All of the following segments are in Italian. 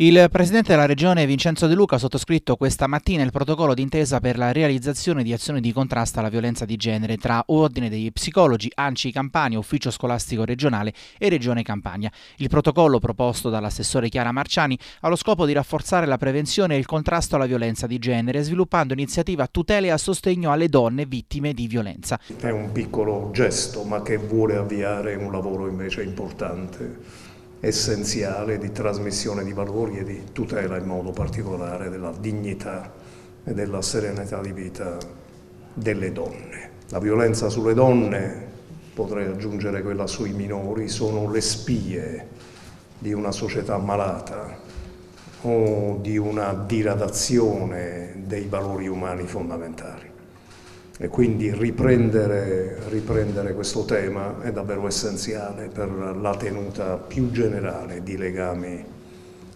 Il Presidente della Regione Vincenzo De Luca ha sottoscritto questa mattina il protocollo d'intesa per la realizzazione di azioni di contrasto alla violenza di genere tra Ordine degli Psicologi, ANCI Campania, Ufficio Scolastico Regionale e Regione Campania. Il protocollo proposto dall'assessore Chiara Marciani ha lo scopo di rafforzare la prevenzione e il contrasto alla violenza di genere, sviluppando iniziative a tutela e a sostegno alle donne vittime di violenza. È un piccolo gesto, ma che vuole avviare un lavoro invece importante essenziale di trasmissione di valori e di tutela in modo particolare della dignità e della serenità di vita delle donne. La violenza sulle donne, potrei aggiungere quella sui minori, sono le spie di una società malata o di una diradazione dei valori umani fondamentali. E quindi riprendere, riprendere, questo tema è davvero essenziale per la tenuta più generale di legami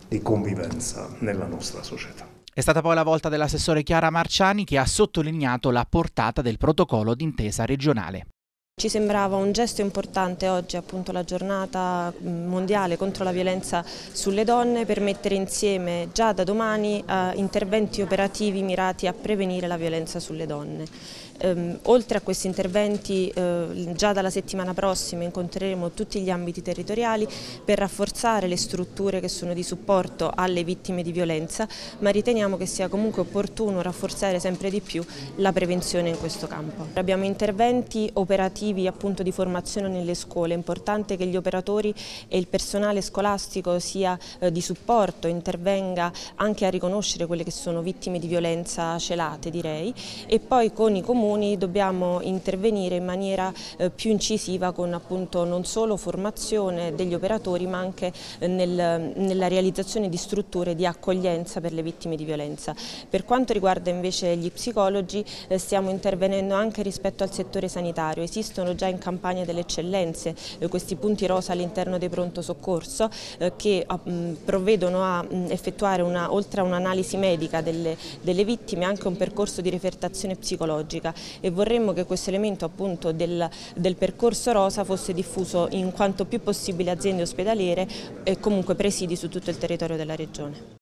di convivenza nella nostra società. È stata poi la volta dell'assessore Chiara Marciani che ha sottolineato la portata del protocollo d'intesa regionale. Ci sembrava un gesto importante oggi, appunto la giornata mondiale contro la violenza sulle donne, per mettere insieme già da domani eh, interventi operativi mirati a prevenire la violenza sulle donne. Ehm, oltre a questi interventi eh, già dalla settimana prossima incontreremo tutti gli ambiti territoriali per rafforzare le strutture che sono di supporto alle vittime di violenza, ma riteniamo che sia comunque opportuno rafforzare sempre di più la prevenzione in questo campo. Abbiamo interventi operativi appunto di formazione nelle scuole, è importante che gli operatori e il personale scolastico sia eh, di supporto, intervenga anche a riconoscere quelle che sono vittime di violenza celate direi. E poi con i comuni dobbiamo intervenire in maniera eh, più incisiva con appunto non solo formazione degli operatori ma anche eh, nel, nella realizzazione di strutture di accoglienza per le vittime di violenza. Per quanto riguarda invece gli psicologi stiamo intervenendo anche rispetto al settore sanitario, esistono già in campagna delle eccellenze questi punti rosa all'interno dei pronto soccorso che provvedono a effettuare una, oltre a un'analisi medica delle, delle vittime anche un percorso di refertazione psicologica e vorremmo che questo elemento appunto del, del percorso rosa fosse diffuso in quanto più possibile aziende ospedaliere e comunque presidi su tutto il territorio della regione.